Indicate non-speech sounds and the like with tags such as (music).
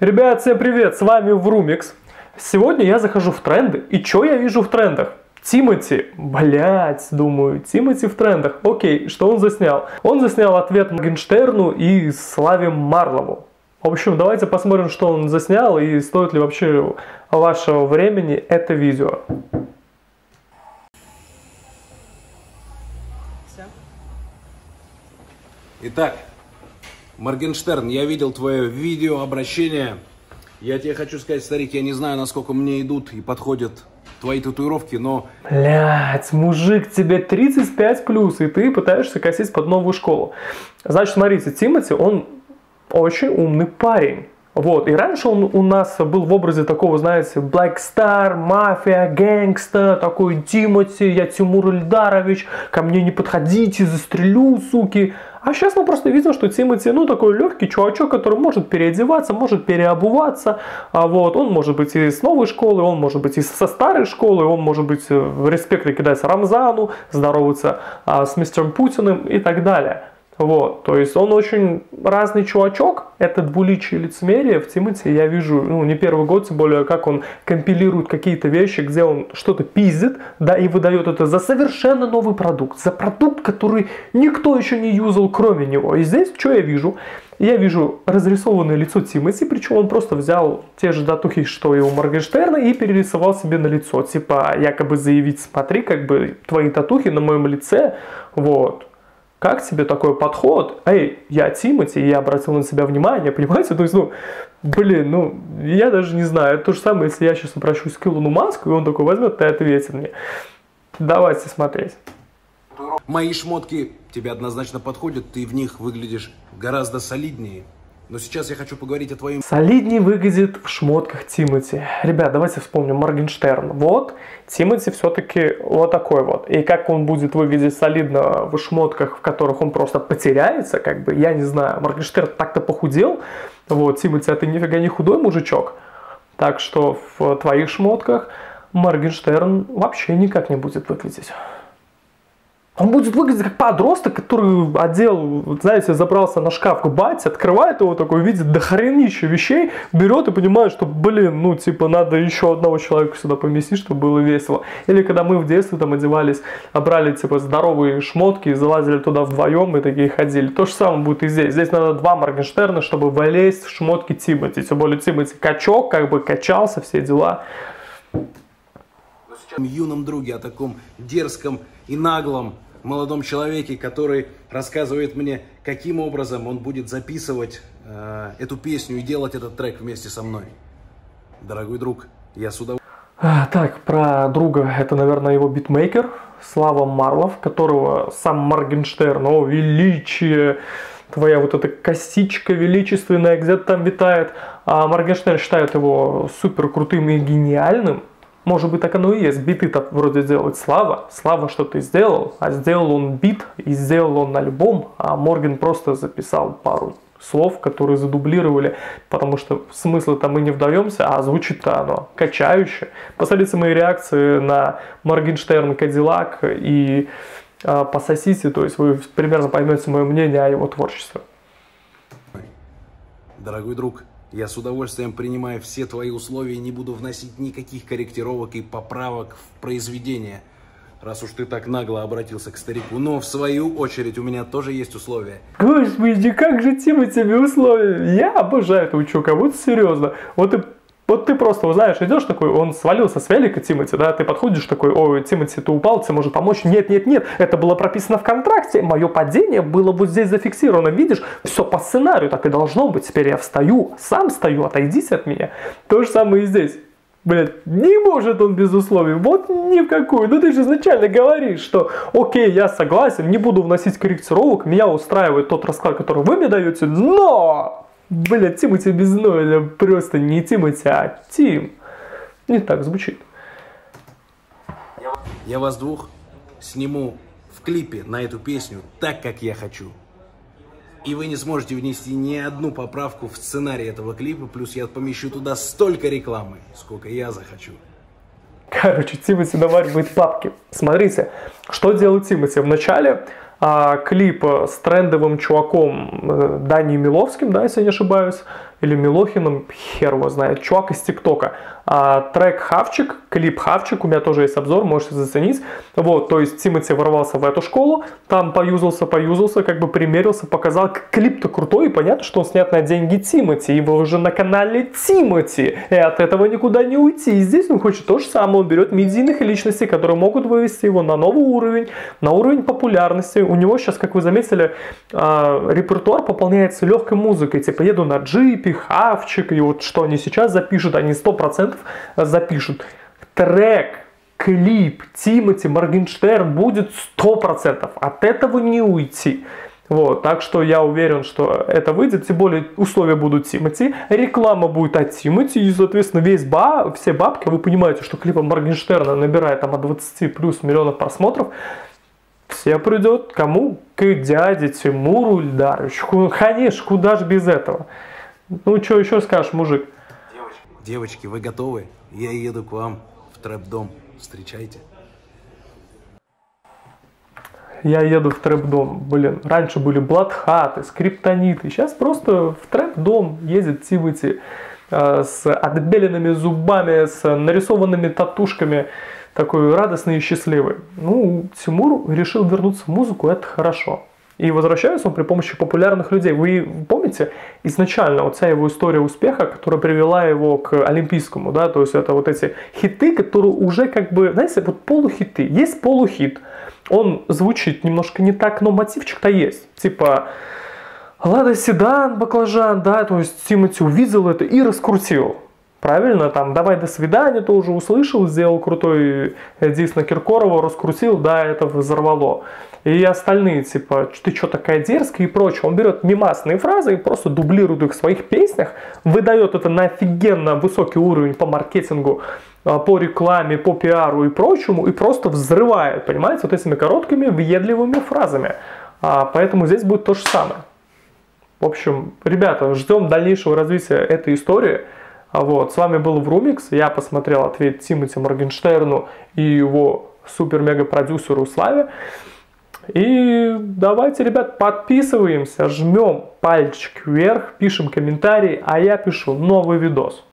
Ребят, всем привет, с вами Врумикс. Сегодня я захожу в тренды, и что я вижу в трендах? Тимати, блять, думаю, Тимати в трендах. Окей, что он заснял? Он заснял ответ Моргенштерну и Славе Марлову. В общем, давайте посмотрим, что он заснял и стоит ли вообще вашего времени это видео. Итак, Моргенштерн, я видел твое видео, обращение. Я тебе хочу сказать, старик, я не знаю, насколько мне идут и подходят твои татуировки, но... Блять, мужик, тебе 35 плюс, и ты пытаешься косить под новую школу. Значит, смотрите, Тимати, он очень умный парень. Вот, и раньше он у нас был в образе такого, знаете, Black Star, мафия, гэнгста, такой Тимати, я Тимур Ильдарович, ко мне не подходите, застрелю, суки. А сейчас мы просто видим, что Тимати, ну, такой легкий чувачок, который может переодеваться, может переобуваться. А вот, он может быть и с новой школы, он может быть и со старой школы, он может быть э, в респекте кидать Рамзану, здороваться а, с мистером Путиным и так далее. Вот, то есть он очень разный чувачок, это двуличие лицемерие в Тимати я вижу, ну, не первый год, тем более, как он компилирует какие-то вещи, где он что-то пиздит, да, и выдает это за совершенно новый продукт, за продукт, который никто еще не юзал, кроме него. И здесь что я вижу? Я вижу разрисованное лицо Тимати, причем он просто взял те же датухи, что и у Моргенштерна, и перерисовал себе на лицо. Типа, якобы заявить, смотри, как бы твои татухи на моем лице, вот, как тебе такой подход? Эй, я Тимати, я обратил на себя внимание, (laughs) понимаете? То есть, ну, блин, ну, я даже не знаю. Это то же самое, если я сейчас обращусь к Илону Маску, и он такой возьмет и ответит мне. Давайте смотреть. Мои шмотки тебе однозначно подходят, ты в них выглядишь гораздо солиднее. Но сейчас я хочу поговорить о твоем... Солиднее выглядит в шмотках Тимати. Ребят, давайте вспомним Моргенштерн. Вот, Тимати все-таки вот такой вот. И как он будет выглядеть солидно в шмотках, в которых он просто потеряется, как бы, я не знаю. Моргенштерн так-то похудел. Вот, Тимати, а ты нифига не худой мужичок. Так что в твоих шмотках Моргенштерн вообще никак не будет выглядеть. Он будет выглядеть как подросток, который одел, знаете, забрался на шкаф к бате, открывает его такой, видит дохренища вещей, берет и понимает, что, блин, ну, типа, надо еще одного человека сюда поместить, чтобы было весело. Или когда мы в детстве там одевались, брали, типа, здоровые шмотки и залазили туда вдвоем и такие ходили. То же самое будет и здесь. Здесь надо два Моргенштерна, чтобы влезть в шмотки Тимати. Тем более Тимати качок, как бы качался, все дела. Юном друге, о таком дерзком и наглом молодом человеке, который рассказывает мне, каким образом он будет записывать э, эту песню и делать этот трек вместе со мной. Дорогой друг, я с удовольствием... Так, про друга, это, наверное, его битмейкер, Слава Марлов, которого сам Моргенштерн, о, величие, твоя вот эта косичка величественная где-то там витает. А Моргенштерн считает его супер крутым и гениальным. Может быть, так оно и есть. Биты-то вроде делает Слава. Слава что-то сделал, а сделал он бит и сделал он альбом, а Морген просто записал пару слов, которые задублировали, потому что смысла там мы не вдаемся, а звучит-то оно качающе. Посмотрите мои реакции на Моргенштерн, Кадиллак и э, пососите, то есть вы примерно поймете мое мнение о его творчестве. Дорогой друг, я с удовольствием принимаю все твои условия и не буду вносить никаких корректировок и поправок в произведение, раз уж ты так нагло обратился к старику. Но в свою очередь у меня тоже есть условия. Господи, как же Тима тебе условия? Я обожаю этого чувака, вот серьезно. Вот и вот ты просто, знаешь, идешь такой, он свалился с велика, Тимати, да, ты подходишь такой, ой, Тимати, ты упал, тебе может помочь? Нет, нет, нет, это было прописано в контракте, мое падение было вот здесь зафиксировано, видишь, все по сценарию так и должно быть, теперь я встаю, сам стою, отойдите от меня. То же самое и здесь. Блять, не может он без условий, вот ни в какую. Ну ты же изначально говоришь, что окей, я согласен, не буду вносить корректировок, меня устраивает тот расклад, который вы мне даете, но Бля, Тимати без Ноэля просто не Тимати, а Тим. Не так звучит. Я вас двух сниму в клипе на эту песню так, как я хочу. И вы не сможете внести ни одну поправку в сценарий этого клипа, плюс я помещу туда столько рекламы, сколько я захочу. Короче, Тимати наваривает папки. Смотрите, что делает Тимати. Вначале клип с трендовым чуваком э, Даней Миловским, да, если я не ошибаюсь, или Милохиным, хер его знает, чувак из ТикТока. А, трек Хавчик, клип Хавчик, у меня тоже есть обзор, можете заценить. Вот, то есть Тимати ворвался в эту школу, там поюзался, поюзался, как бы примерился, показал, клип-то крутой, и понятно, что он снят на деньги Тимати, его уже на канале Тимати, и от этого никуда не уйти. И здесь он хочет то же самое, он берет медийных личностей, которые могут вывести его на новый уровень, на уровень популярности. У него сейчас, как вы заметили, а, репертуар пополняется легкой музыкой, типа еду на джипе, Хавчик, и вот что они сейчас запишут, они 100% 100% запишут. Трек, клип Тимати Моргенштерн будет 100%. От этого не уйти. Вот, так что я уверен, что это выйдет, тем более условия будут Тимати, реклама будет от Тимати, и, соответственно, весь ба, все бабки, вы понимаете, что клипа Моргенштерна набирает там от 20 плюс миллионов просмотров, все придет кому? К дяде Тимуру Ильдаровичу. Конечно, куда же без этого? Ну, что еще скажешь, мужик? Девочки, вы готовы? Я еду к вам в трэп-дом. Встречайте. Я еду в трэп-дом. Блин, раньше были бладхаты, скриптониты. Сейчас просто в трэп-дом ездит Тимати э, с отбеленными зубами, с нарисованными татушками. Такой радостный и счастливый. Ну, Тимур решил вернуться в музыку, это хорошо. И возвращается он при помощи популярных людей. Вы помните изначально вот вся его история успеха, которая привела его к Олимпийскому, да, то есть это вот эти хиты, которые уже как бы, знаете, вот полухиты. Есть полухит, он звучит немножко не так, но мотивчик-то есть. Типа, Лада Седан, баклажан, да, то есть Тимати увидел это и раскрутил. Правильно, там, давай до свидания, тоже услышал, сделал крутой диск на Киркорова, раскрутил, да, это взорвало и остальные, типа, ты что такая дерзкая и прочее. Он берет мимасные фразы и просто дублирует их в своих песнях, выдает это на офигенно высокий уровень по маркетингу, а, по рекламе, по пиару и прочему, и просто взрывает, понимаете, вот этими короткими, въедливыми фразами. А, поэтому здесь будет то же самое. В общем, ребята, ждем дальнейшего развития этой истории. А вот, с вами был Врумикс, я посмотрел ответ Тимати Моргенштерну и его супер-мега-продюсеру Славе. И давайте, ребят, подписываемся, жмем пальчик вверх, пишем комментарий, а я пишу новый видос.